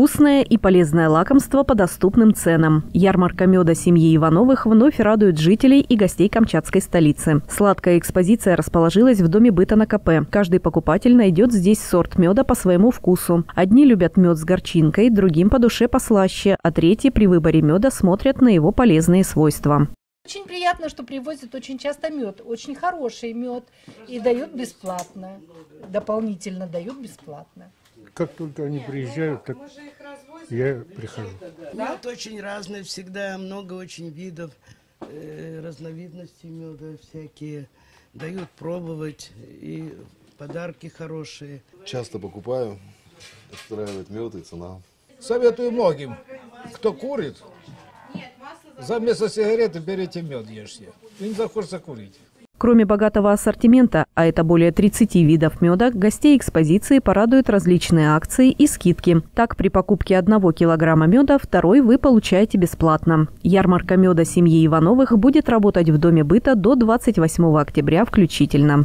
Вкусное и полезное лакомство по доступным ценам. Ярмарка меда семьи Ивановых вновь радует жителей и гостей Камчатской столицы. Сладкая экспозиция расположилась в Доме быта на КП. Каждый покупатель найдет здесь сорт меда по своему вкусу. Одни любят мед с горчинкой, другим по душе послаще, а третьи при выборе меда смотрят на его полезные свойства. Очень приятно, что привозят очень часто мед, очень хороший мед и дают бесплатно, дополнительно дают бесплатно. Как только они приезжают, так я прихожу. Мед очень разный, всегда много очень видов, э, разновидностей меда всякие. Дают пробовать и подарки хорошие. Часто покупаю, устраивает мед и цена. Советую многим, кто курит, за вместо сигареты берите мед ешьте. И не захочется курить. Кроме богатого ассортимента, а это более 30 видов меда, гостей экспозиции порадуют различные акции и скидки. Так, при покупке одного килограмма меда второй вы получаете бесплатно. Ярмарка меда семьи Ивановых будет работать в Доме быта до 28 октября включительно.